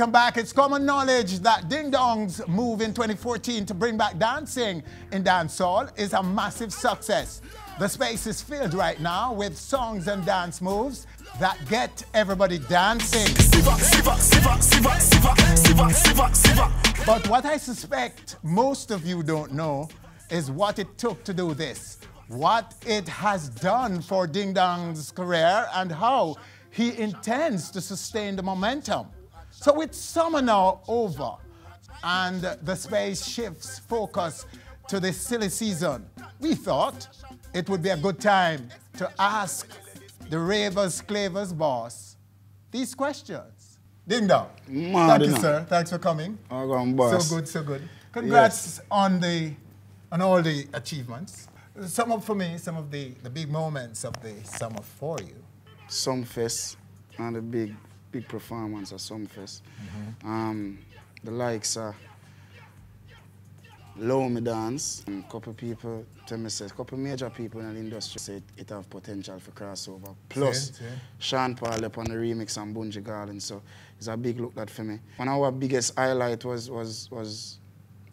Welcome back. It's common knowledge that Ding Dong's move in 2014 to bring back dancing in dancehall is a massive success. The space is filled right now with songs and dance moves that get everybody dancing. But what I suspect most of you don't know is what it took to do this, what it has done for Ding Dong's career, and how he intends to sustain the momentum. So with summer now over, and the space shifts focus to this silly season. We thought it would be a good time to ask the Ravers Clavers boss these questions. Ding dong. Thank you, sir. Thanks for coming. Ah, on boss. So good, so good. Congrats on the on all the achievements. Some of for me, some of the, the big moments of the summer for you. Sumfest and the big big performance at Sumfest. Mm-hmm. Um, the likes are Low Me Dance. And couple people tell me say, couple major people in the industry say it, it have potential for crossover. Plus, Same, same. Sean Paul up on the remix and Bunji Garlin. So it's a big look that for me. One of our biggest highlight was was was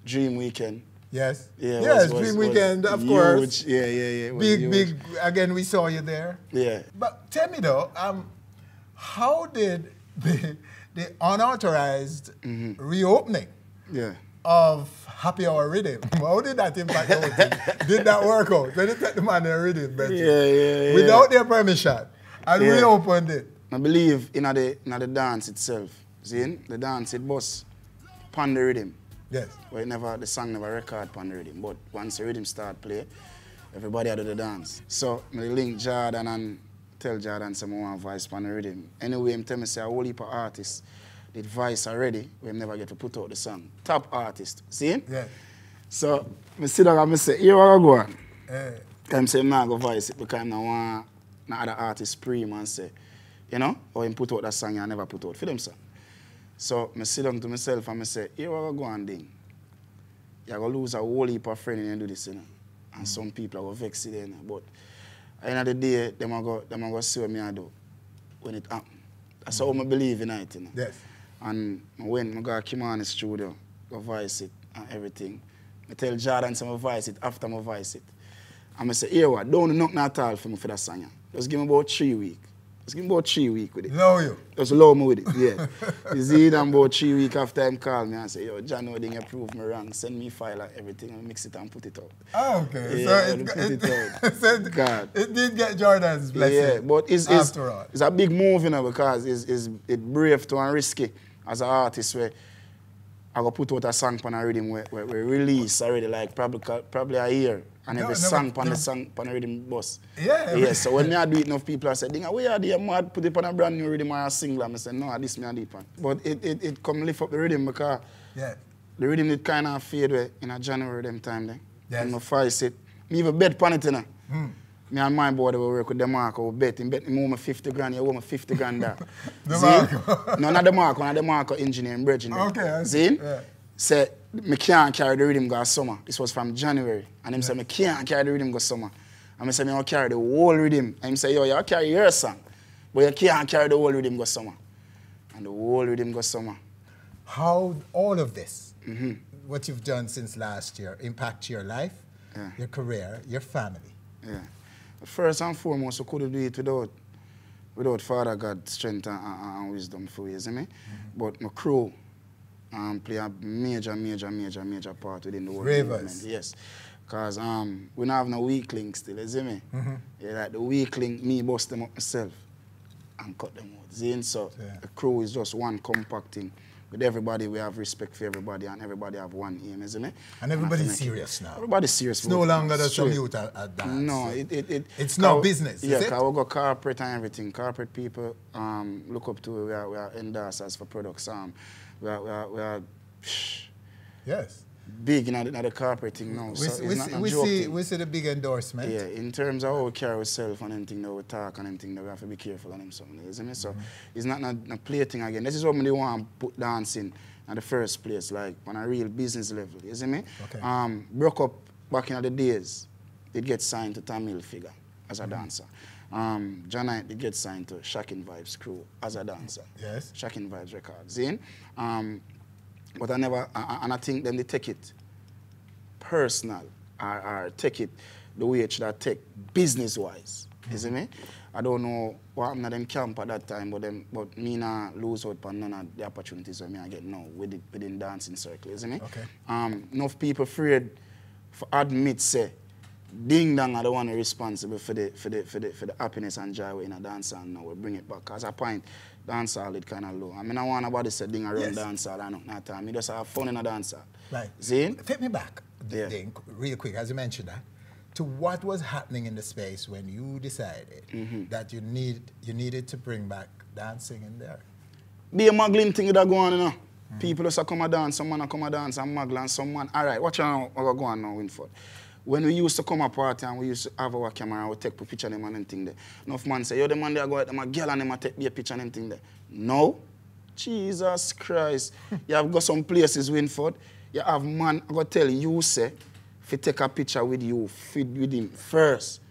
Dream Weekend. Yes. Yeah, yes, was- was- Dream was Weekend, of huge. course. Yeah, yeah, yeah. Big, huge. big. Again, we saw you there. Yeah. But tell me though, um, how did the the unauthorized Mm-hmm. reopening Yeah. of Happy Hour Rhythm? How did that impact the whole? Did that work out? When you take the man in rhythm, Yeah, yeah, yeah. without their permission, and Yeah. reopened it. I believe in the in the dance itself. See, the dance it was pan the rhythm. Yes. But it never the song never record pan the rhythm. But once the rhythm start play, everybody had to the dance. So me link Jordan and tell Jordan some more voice pan the rhythm. Anyway, him tell me say a whole heap of artists did voice already, we never get to put out the song. Top artist. See? Yeah. So me sit down and me say, here I go on. Eh, I'm saying going to voice it because I don't want no other artist scream and say, you know, or him put out that song I never put out for them song. So I sit down to myself and I say, here I go on ding. You're going to lose a whole heap of friends when you do this, you know. And some people are going to vex it, you know. But end of the day, them are going them are go see what me I do when it happen. That's how I believe in it, you know. yes. And when I go to Kimani studio, go voice it and everything, I tell Jordan to my voice it after my voice it. And I say, here what, don't do nothing at all for me for that song. Just give me about three weeks. Give me about three weeks with it. Know you. Just allow me with it, yeah. you see, then about three weeks after him call me and say, yo, John, you prove me wrong? Send me file and everything and mix it and put it out. Oh, ah, okay. Yeah, so it, put it, it out. so it, God. it did get Jordan's blessing. Yeah, but it's, it's, after all. it's a big move, you know, because it's, it's it brave to and risky as an artist where I go put out a song on a rhythm where, where, where release I already like probably probably a year and every song no. the song on the rhythm bus. Yeah, Yeah, so when me I do it enough people are say, Dinga, where are you mad put it on a brand new rhythm or a single? I said, no, this me I do it on. But it, it, it come lift up the rhythm because Yeah. the rhythm it kind of fade away in a January them time then. Yes. And my voice it. Me even bet on it, you know. Hmm. Me and my boy will work with DeMarco, we bet him, bet him owe me 50 grand, you owe me 50 grand there. DeMarco. See? no, not DeMarco, not DeMarco engineering, Bridging. Okay, I see. Yeah. Say, me can't carry the rhythm go summer. This was from January. And him say, me can't carry the rhythm go summer. And I say, me I'll carry the whole rhythm. And him say, yo, you carry your song, but you can't carry the whole rhythm go summer. And the whole rhythm go summer. How all of this, Mm-hmm. what you've done since last year, impact your life, Yeah. your career, your family? Yeah. First and foremost, we couldn't do it without, without Father God's strength and, and, and wisdom for you, see me? But my crew um, play a major, major, major, major part within the whole Ravers. movement. Yes. Because um, we don't have no weak link still, you see me? Yeah, like the weak link, me bust them up myself and cut them out. See? So Yeah. the crew is just one compact thing. With everybody, we have respect for everybody and everybody have one aim, isn't it? And everybody's to make it- serious now. Everybody's serious. It's no longer just some youth at, at dance. No, it, it, it It's not business, Yeah, because we got corporate and everything. Corporate people um, look up to. We are, we are endorsers for products. Um, we are, we are, we are psh, Yes. big in the, in the corporate thing now. We, so we, not a we, see, we see the big endorsement. Yeah, in terms of how we carry ourselves and anything that we talk and anything that we have to be careful on them something, you see me? So Mm-hmm. it's not a, a play thing again. This is what we want to put dancing in the first place, like on a real business level, isn't it? Okay. Um, broke up back in the days, it gets signed to Tamil figure. as a dancer. Um, they get signed to Shocking Vibes crew as a dancer. Yes. Shocking Vibes Records. See? Um, but I never, I- I- and I think them they take it personal or, or take it the way it should have take business wise. You see me? I don't know what happened to them camp at that time, but them, but me not lose out on none of the opportunities that me I get now within, within dancing circle. You see me? Okay. Um, enough people afraid for admit say ding dong are the one responsible for the for the for the for the happiness and joy in a dance and now we bring it back. Cause a point dance hall it kinda low. I mean I want nobody say ding around Yes. dance hall and not time. Me just have fun in a dance hall. Right. See? Take me back, Yeah. Ding, real quick, as you mentioned that, to what was happening in the space when you decided Mm-hmm. that you need you needed to bring back dancing in there. Be a muggling thing that go on, you know. People just come a dance, some man a come a dance and muggle and someone. All right, watch out what go on now, Winford. When we used to come a party and we used to have our camera and we take a picture of them and them thing there. Enough man say, yo, the man there go out, them a girl and them a take a picture and them thing there. No. Jesus Christ. you have got some places, Winford. You have man, I go tell you, say, if you take a picture with you, feed with him first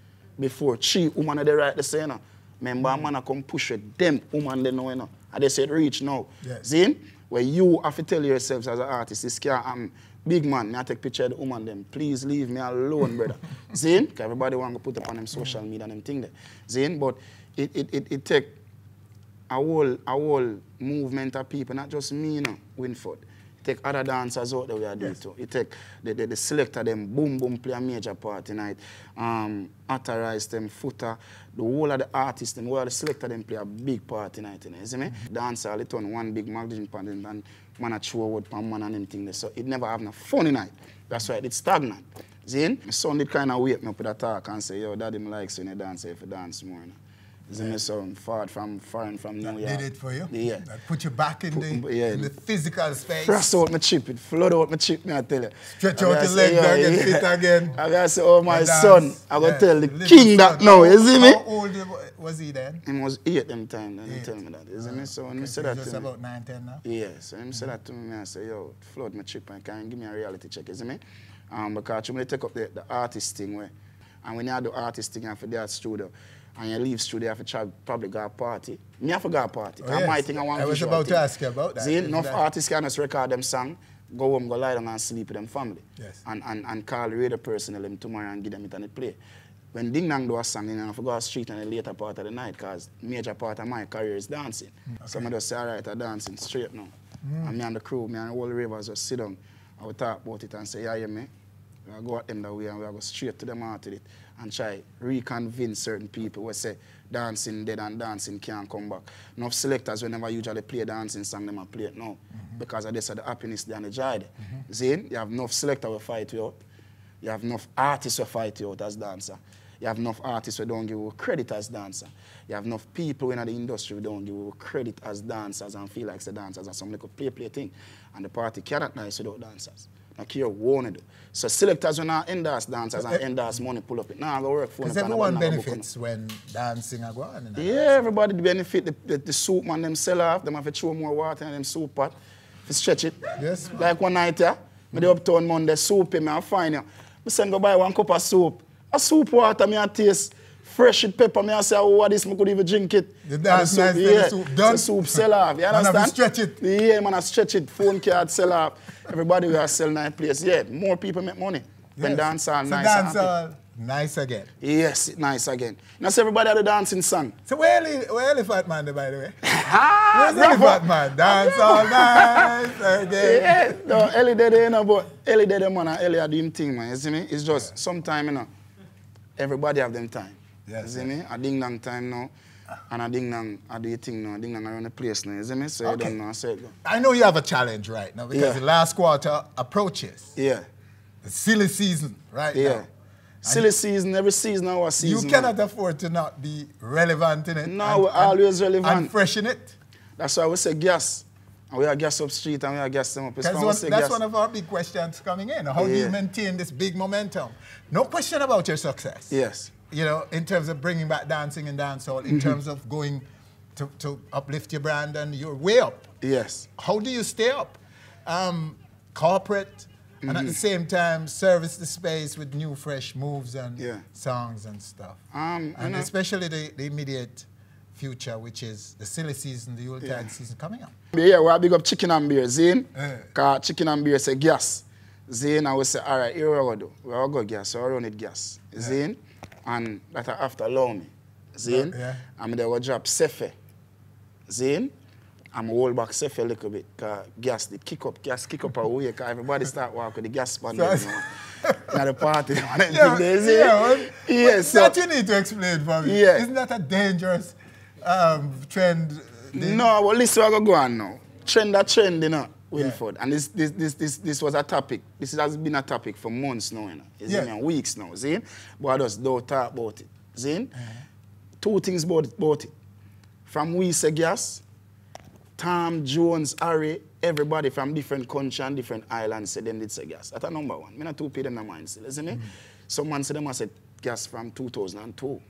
before three woman they right the say, you know. Remember, a man a come push it, them woman they know, you know. And they said reach now. Yes. See? Where you have to tell yourselves as an artist, this can't happen. Um, Big man, me I take picture of the woman them. Please leave me alone, brother. See? 'Cause everybody want to put up on them social media and them thing there. See? But it, it, it, it take a whole, a whole movement of people, not just me, you know, Winford. Take other dancers out there we are doing Yes. too. You take the, the, the selector them, boom boom play a major part tonight. Um, authorize them, footer, the whole of the artists, them, whole of the selector them play a big part tonight, you know, you see me? Dancer, it on one big magazine pan and and man a throw pan man and them thing there. So it never have no funny night. That's why it's stagnant. See? My son did kind of wake me up with a talk and say, yo, daddy, me likes when you dance if you dance more. You know? Me so far from foreign from New York. Did it for you? Yeah. That put you back in, the, yeah. in the physical space. Press out my chip, it flood out my chip, me I tell you. Stretch I out gotta the say, legs yo, again, yeah. fit again. I gotta say, oh my son. I gotta Yeah. tell the Little king that now, you see me? How old was he then? He was eight them time, then he tell me that, you see me? So when Okay, he said he's that just to me, about 9, 10 now? yeah, so him say that to me, I say, yo, flood my chip and can give me a reality check, you see me? Um, because when you take up the, the artist thing, where, and when you do artist thing, have to studio, and you leave studio, you have probably go a party. Me have to go a party, Oh, yes. my thing I want I was about to ask you about that. See, enough that- artists can just record them song, go home, go lie down and sleep with them family. Yes. And, and, and call the radio personnel them tomorrow and give them it and they play. When Ding Dong do a song, you know, I go the street in the later part of the night because major part of my career is dancing. So I just say, all right, I'm dancing straight now. Mm. And me and the crew, me and the whole ravers just sit down. I will talk about it and say, yeah, yeah, me. We go at them that way and we go straight to them out with it and try reconvince certain people who say dancing dead and dancing can't come back. Enough selectors we never usually play dancing song, them a play it now. Mm-hmm. Because of this, the happiness there and the joy there. Mm-hmm. See, you have enough selector will fight you out. You have enough artists who fight you out as dancer. You have enough artists who don't give you credit as dancer. You have enough people in the industry who don't give you credit as dancers and feel like the dancers are some little play play thing. And the party cannot nice without dancers. Not you're to do. So selectors when not endorse dancers and endorse money pull up it. Nah, I go work for Because everyone and I go book benefits when dancing are going them. Yeah, everybody benefit. The, the, the soup man them sell off. Them have to throw more water in them soup pot. To stretch it. Yes. Like one night, yeah. Me the uptown Monday soup me I find you. Me send go buy one cup of soup. A soup water me I taste. Fresh with pepper, me I say, oh, what this, me could even drink it. The dance soup, nice, then the yeah. soup done. The soup sell off, you Man have to understand? stretch it. Yeah, man, I stretch it. Phone card sell off. Everybody will sell nice place. Yeah, more people make money. When dance all so nice dance all nice again. Yes, nice again. Now, see everybody had a dancing song. So where, where Elephant Man, by the way? Ah, Where's. Elephant Man? Dance all nice again. Yeah, no, Ellie did it, you know, but Ellie did it, man, and Ellie had him thing, man. You see me? It's just sometime, you know, everybody have them time. Yes, you see me? A ding dong time now, and a ding dong, I do your thing now, a ding dong around the place now, you see me? So Okay. you don't know, I go. I know you have a challenge right now because Yeah. the last quarter approaches. yeah, The silly season right yeah. now. Silly season, every season, our season. You man. cannot afford to not be relevant in it. No, we're always relevant. And fresh in it. That's why we say gas. And we are gas up street and we are gas them up. It's That's, one, that's gas. one of our big questions coming in. How do you maintain this big momentum? No question about your success. Yes. You know, in terms of bringing back dancing and dancehall, Mm-hmm. in terms of going to, to uplift your brand and you're way up. Yes. How do you stay up? Um, corporate, and at the same time service the space with new, fresh moves and Yeah. songs and stuff. Um, and especially the, the immediate future, which is the silly season, the Yuletide Yeah. season coming up. Yeah, we big up chicken and beer, Zane. Eh. Cause chicken and beer say gas. Zane, I will say, all right, here we go do. We will go gas, so I run it gas. Zane, and that I have to allow me. Zane, Yeah. I'm there will drop Sefe. Zane, I'm hold back Sefe a little bit, cause gas did kick up, gas kick up away, cause everybody start walking with the gas span. So- you know. Now the party, them Yeah, there, yeah, well, yeah, so, that you need to explain for me. Yeah. Isn't that a dangerous um, trend? The- No, but listen, going to go on now. Trend that trend, you know, Winford. And this, this, this, this, this was a topic. This has been a topic for months now, you know. Yeah. been weeks now, see? But I just don't talk about it, see? Mm-hmm. Two things about it, about it. From we say gas, Tom, Jones, Harry, everybody from different country and different islands say them did say gas. That's a number one. Me not two pay them no mind still, isn't it? Some man say them have said gas from 2002.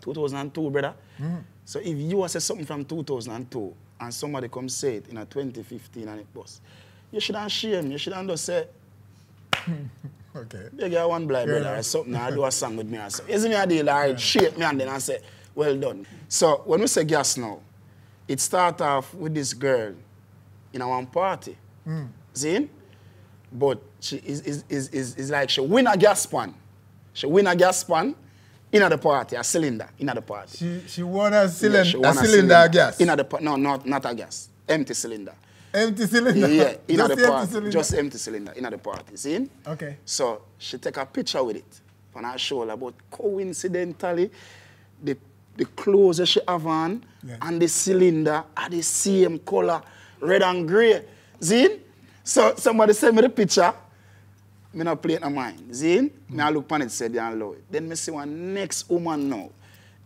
2002, brother. Mm-hmm. So if you have said something from 2002 and somebody come say it in a 2015 and it was, you shouldn't shame. You shouldn't just say, Okay. they get one blind Fair brother or something, I do a song with me or something. Isn't me a deal? I shake me and then I say, well done. So when we say gas now, it start off with this girl in our one party. Hmm. See? But she is, is, is, is, is like she win a gas pan. She win a gas pan in the party, a cylinder in the party. She, she won a, cylind- Yeah, she a won cylinder, of gas. In the pa- no, not not a gas. Empty cylinder. empty cylinder. Yeah, in Just the empty party. cylinder. Just empty cylinder in the party. See? Okay. So she take a picture with it on her shoulder, but coincidentally, the the clothes she have on Yeah. and the cylinder are the same color, red and grey. See? So somebody send me the picture. Me not play it in mind. See? Me I mm. look on it, said and low. Then me see one next woman now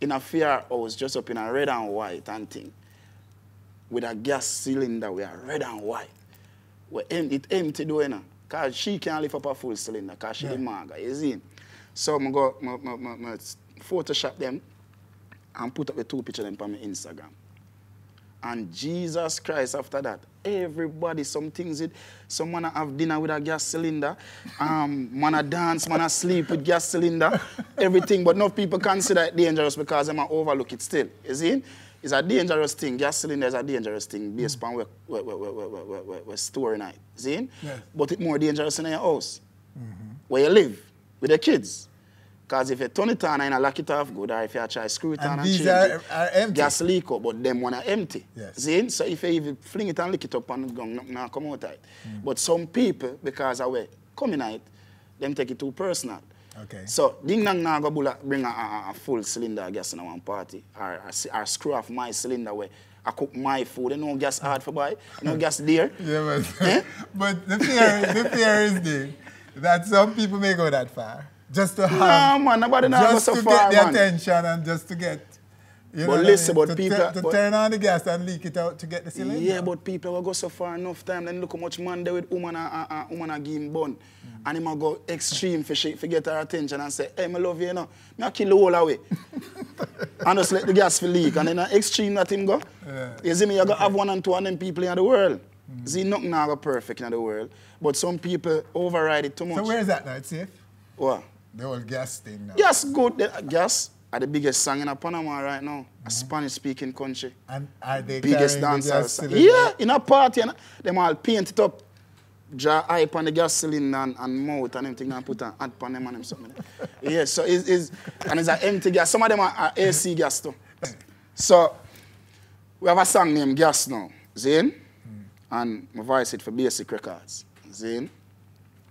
in a fair house, just up in a red and white and thing. With a gas cylinder, we are red and white. We em- it empty you know. Cause she can't lift up a full cylinder, cause she Yeah. maga, you see. So I go, my, my, my, my Photoshop them and put up the two pictures them on my Instagram. And Jesus Christ, after that, everybody, some things it, some man a have dinner with a gas cylinder, um, man a dance, man a sleep with gas cylinder, everything. But no people consider it dangerous because them a overlook it still. You see? It's a dangerous thing. Gas cylinder is a dangerous thing based upon where, where, where, where, where, where, where, where storing it. See? Yes. But it's more dangerous in your house, where you live with the kids. Because if you turn it on and you lock it off good, or if you try screw it And on and change are- it, are empty. gas leak out, but them one are empty. Yes. See? So if you even fling it and lick it up and it gone, nothing now come out of it. But some people, because of where coming out, them take it too personal. Okay. So ding dang now go bring a, a, a full cylinder of gas in one party, or, or, or screw off my cylinder where I cook my food. You know gas hard for buy, you know gas there. Yeah, but, Eh? but the fear, the fear is the, that some people may go that far just to Nah, have, man, nobody not go just so to far, get the man. attention and just to get. You But what I listen, mean? but to, people- to but- turn on the gas and leak it out to get the cylinder. Yeah, but people will go so far enough time, then look how much man there with woman and, and, and woman and give him bun. Mm. And him a go extreme for, she, for get her attention and say, hey, me love you, you know. Me a kill the whole away. and just let the gas for leak. And then an extreme that him go. Yeah. You see me, you go have one and two of them people in the world. Mm. See, nothing now go perfect in the world. But some people override it too much. So where is that now? It's safe? What? The whole gas thing now. Yes, good. The, gas are the biggest song in Panama right now. A uh-huh. Spanish-speaking country. And are they biggest carrying the? Yeah, in a party, and them all paint it up. Draw hype on the gas cylinder and, and mouth and everything and put an ad on them and them something. yeah, so it's, it's and it's an empty gas. Some of them are, are AC gas too. So we have a song named Gas now, Zane, hmm. and my voice it for Basic Records. Zane,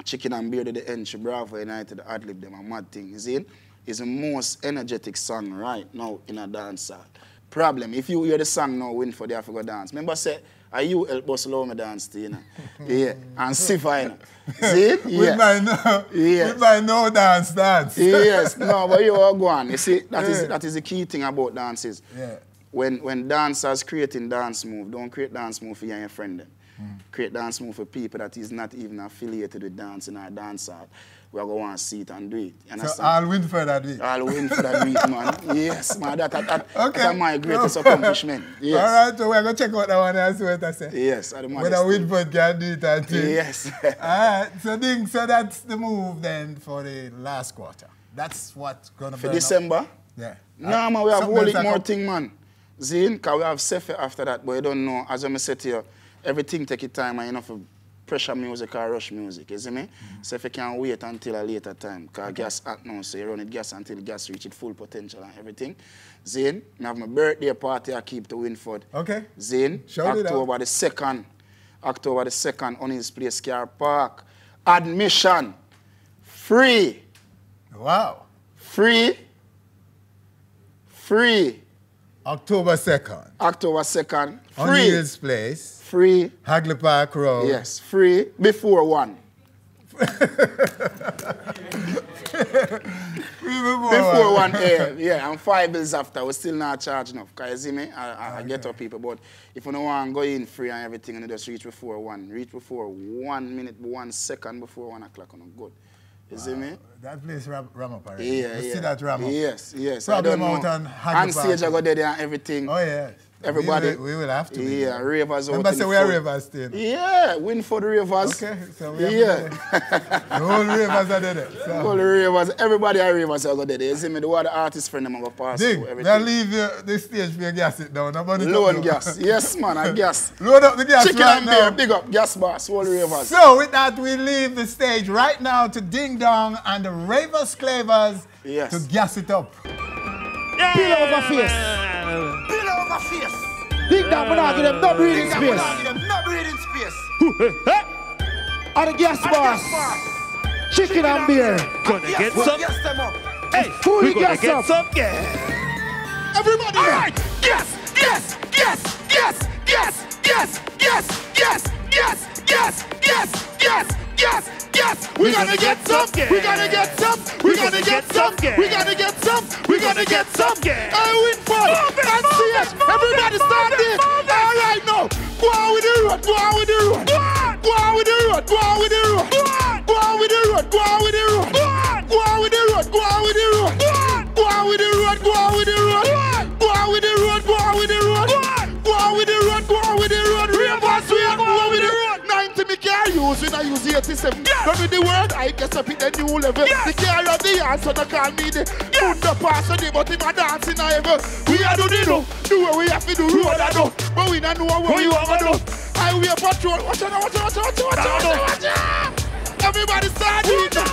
Chicken and Beard at the end, Bravo United, ad lib them a mad thing. Zane is the most energetic song right now in a dance hall. Problem, if you hear the song now, win for the Africa dance. Remember say, are you help us allow me dance to, you know? yeah, and Sifa, you know. See? We Yeah. might know. Yes. Might know dance, dance. yes, no, but you are going. You see, that is Yeah. that is the key thing about dances. Yeah. When when dancers creating dance move, don't create dance move for you your friend them. Create dance move for people that is not even affiliated with dancing or dance art. we are going to see it and do it. You So? I'll win for that week. I'll win for that week, man. Yes, man. That, that, that, Okay. that's my greatest No. accomplishment. Yes. All right, so we're going to check out that one and see what I say. Yes, at the Whether modesty. Winford can do it and thing. Yes. All right, so Ding, so that's the move then for the last quarter. That's what's going to be. For burn up. December? Yeah. No, man, we have Something whole more thing, man. Zine, because we have Sefe after that, but you don't know, as I said to you, everything take it time and you know for pressure music or rush music, you see me? Mm-hmm. So if you can wait until a later time, because gas hot now, so you run it gas until gas reach its full potential and everything. Zine, I have my birthday party I keep to Winford. Okay. Zine, Shout. October the 2nd, October the 2nd on his place, Car Park. Admission, free. Wow. Free. Free. October 2nd. October 2nd. On Free. Neil's Place, Free. Hagley Park Road. Yes. Free. Before one. Before, Before one AM. Yeah. And five bills after. We're still not charging enough. Because you see me? I, I, I get up people. But if you don't want to go in free and everything, and you just reach before one. Reach before one minute, one second before one o'clock. On good. Isn't me? That place, Ram Yeah, you yeah. see that Ramapara? Yes, yes. Problem out on Hagley Park. And Sage, I got there and everything. Oh, yes. Everybody. We will, we will have to. be Yeah, there. ravers out Remember, say we are full. ravers still. Yeah, Winford Ravers. Okay, so we have Yeah. the whole ravers are there. So. All the ravers, everybody are ravers are go there. You see me, the one artist friend them are go pass Dig, through now everything. leave you, the stage for your gas it down. Nobody Loan gas. Yes, man, I gas. Load up the gas Chicken right and now. big up, gas boss, all the ravers. So with that, we leave the stage right now to Ding Dong and the Ravers Clavers Yes. to gas it up. Peel over face. Peel over face. Dig down, we not give them no breathing Think that we space. not give them no breathing space. On the gas And the boss. gas boss. Chicken and beer. Gonna Yes, get we some. gas them up. Hey, Who we gonna get up? some gas. Everybody. All right. Yes, yes, yes, yes, yes, yes, yes, yes, yes, yes, yes, yes, yes, yes. We gonna get some. We gonna get some. We gonna get some. We gonna get some. We gonna get some. I win for and see it. Everybody standing. All right now. Go on with the road. Go on with the road. Go on with the road. Go on with the road. Go on with the road. Go on with the road. I use 87. Done with the word, I guess up in the new level. The car of the so they call me the underpass of the but him a dancing a ever. We are do the do, do what we have to do, road I do. But we don't know what we want to do. Highway patrol, watch out, watch out, watch out, watch out, watch out, watch out. Everybody start that.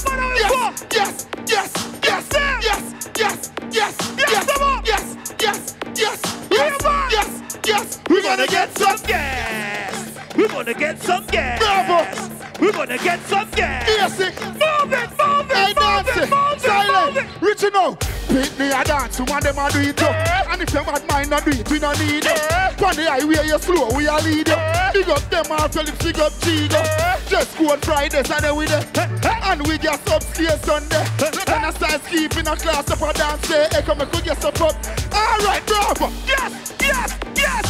Yes, yes, yes, yes, yes, yes, yes, yes, yes, yes, yes, yes, yes, yes. We gonna get some gas. We gonna get some gas. Bravo. We gonna get some gas. Basic. Move it, move Hey, it, move it, move it, move it. Rich enough. Pick me a dance, one them a do it too. And if your bad mind not do it, we not need it. On the highway you slow, we a lead you. Big up them off your lips, big up Chigo. Just go on Fridays and then we there. And we just upstairs Sunday. Then I start keeping a class up a dance day. Hey, come and cook your stuff up. All right, bravo. Yes, yes, yes,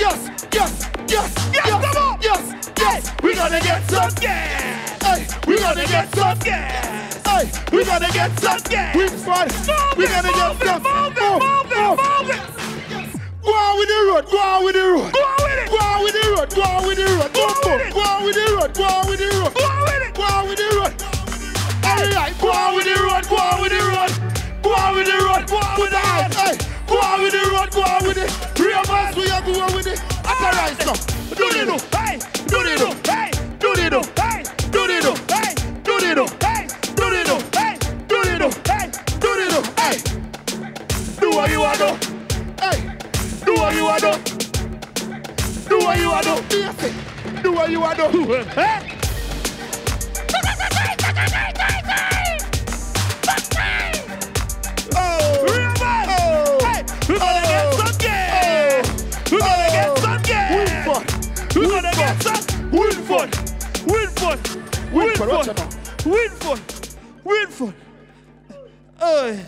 yes. Yes, yes, yes, Yes, come on. yes, yes. We gonna get some gas. Hey, we gonna get some. gas. Hey, we gonna get some. gas. We fun. Move We it, gonna get some. move it, move it, move it. Go on with the road. Go on with the road. Go on with it. Go on with the road. Go on with the road. Go on with it. Go on with the road. Go on with the road. Go on with it. Go on with the road. All right. Go on with the road. Go on with the road. Go on with the road. Go on with the road. Go on with the road. Go on with it. Real Ravers, we are going with it. Authorize now. Do the do. Hey, Do the do. hey, Do the do. hey, Do the do. hey, Do the do. hey, Do the do. hey, Do the do. hey. Do the do. Hey. Do what you want to. Hey. Do what you want to. Do what you want to. Do what you want to. Hey. Winford. Winford, watch Winford. out Winford. Winford. Hey.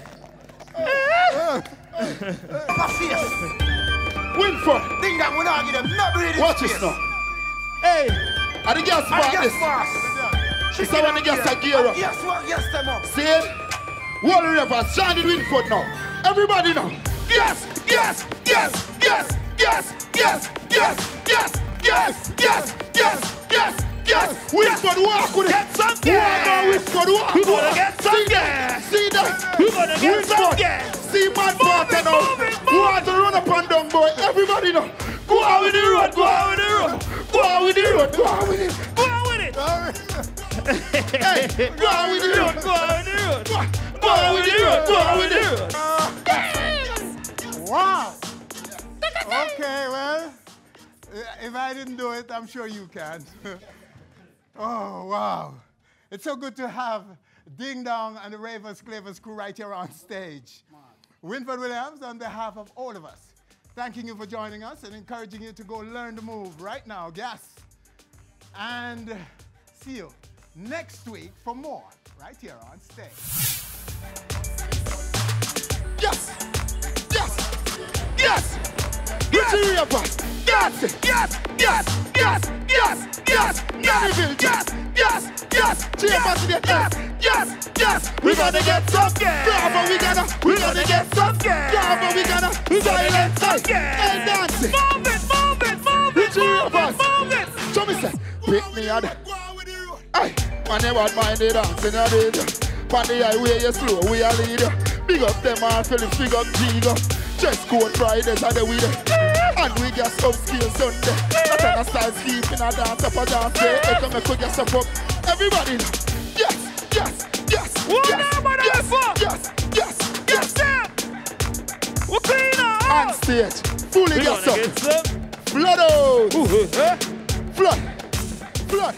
My face. Winford. Think that we not give them no breathing Watch this now. Hey. And the gas part this. She said when the gas are gear up. Yes, what? Yes, them up. See it? Wall River, Johnny Winford now. Everybody now. Yes, yes, yes, yes, yes, yes, yes, yes, yes, yes, yes, yes, yes. Winford walk with it. Get some Walk now, gas. Winford walk. We gonna get some gas. See that? We gonna get some gas. See man party it, now. move it, move Want to run up and down, boy. Everybody now. Go out with the road. Go out with the road. Go out with the road. Go out with it. Go on with it. Hey, go out with the road. Go on with the road. Go out with the road. Go out with the road. Wow. Okay, well, if I didn't do it, I'm sure you can. oh, wow. It's so good to have Ding Dong and the Ravers Clavers crew right here on stage. Winford Williams, on behalf of all of us, thanking you for joining us and encouraging you to go learn the move right now. Gas. And see you next week for more right here on stage. Yes. Yes. Yes. River. Yes, yes, yes, yes, yes, yes, Nannyville. yes, yes, yes, Chamber to the yes, yes, yes. We gonna get some gas. Bravo, we gonna, We gonna get some gas. Bravo, we gonna, We gonna get some. Hey, dancing. Move it, move it, move it, move it, move it. Show me say, pick me up. Hey, man, you want mind the dancing, you did. On the highway, you slow, we are lead. Big up them all, Philip, big up Giga. Dress code Fridays are the we there. And we get some skills Sunday. Not on a style scheme in a dance up a dance day. Hey, come and get some up. Everybody, now. yes, yes, yes, What yes, number that yes, for? yes, yes, Yes, yes. sir. We clean On up. stage, fully We get gonna get some. some. Flood out, Eh? flood, flood.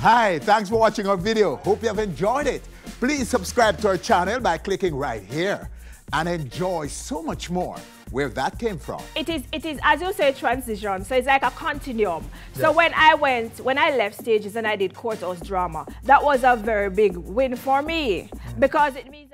Hi, thanks for watching our video. Hope you have enjoyed it. Please subscribe to our channel by clicking right here and enjoy so much more where that came from. it is it is as you say transition. So it's like a continuum. So when i went when i left stages and i did courthouse drama that was a very big win for me. Mm. Because it means